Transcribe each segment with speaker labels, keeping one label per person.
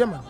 Speaker 1: llaman.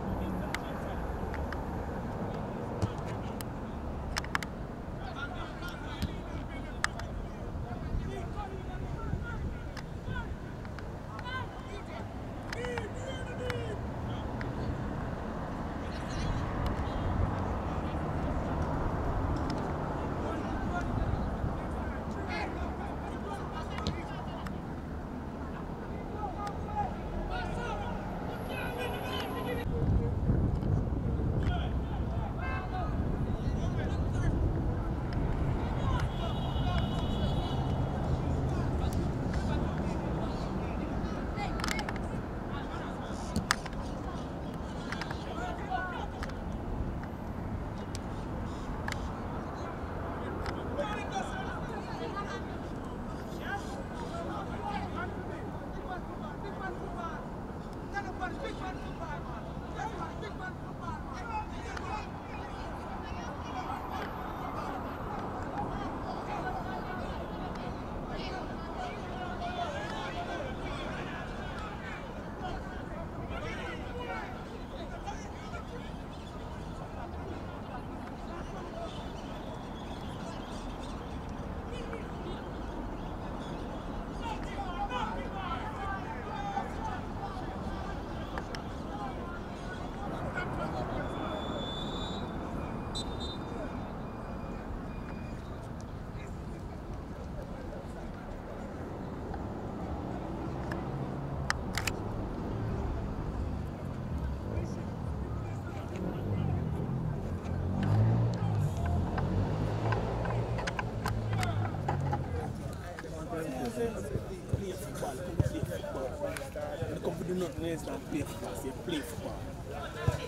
Speaker 1: play football.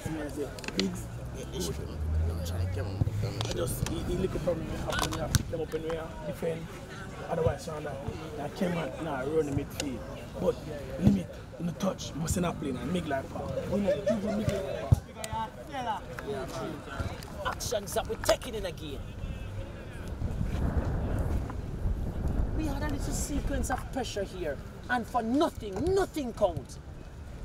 Speaker 1: See, I just, problem up have defend. Otherwise, that Cameron now run the midfield. But limit, in touch, must not play and make power. We
Speaker 2: actions that we're taking in again. We had a little sequence of pressure here, and for nothing, nothing counts.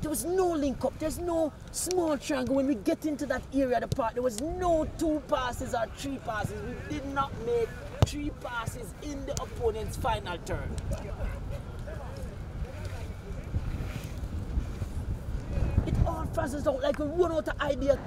Speaker 2: There was no link up, there's no small triangle. When we get into that area of the park, there was no two passes or three passes. We did not make three passes in the opponent's final turn. It all fizzles out like we run out of ideas.